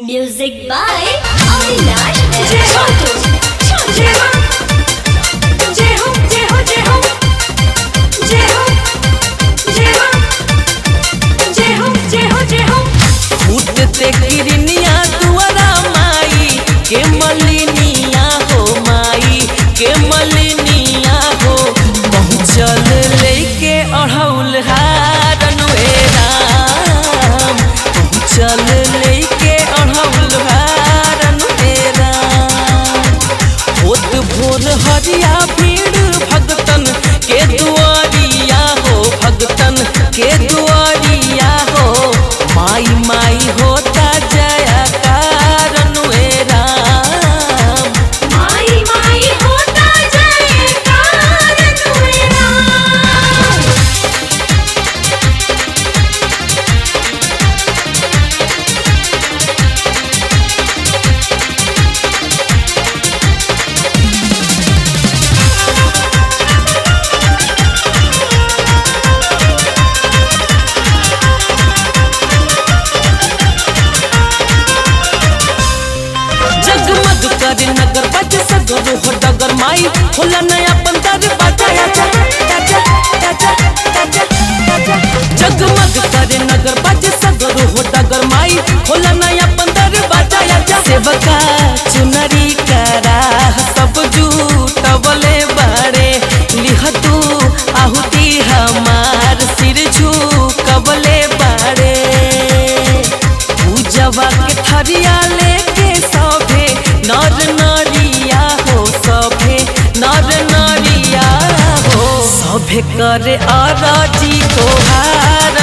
Music by Avinash Chotu. Diablo. करो हो डगर माई, खोला नया बंदर बजाया जा टाटा टाटा टाटा टाटा जगमग करे नगर बज सगरो हो डगर माई, खोला नया बंदर बजाया जा। सेवका चुनरी कर भेकर आरा जी तोहार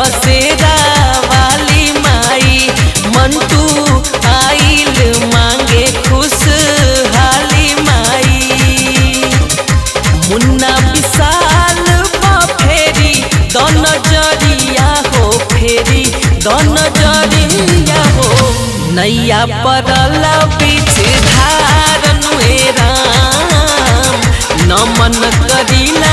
दसेरा वाली माई। मन्टु आइल मांगे खुस हाली माई। मुन्ना विशाल फेरी दन जरिया हो फेरी दन जरिया हो। नैया परल बीच धार राम। नमन करिला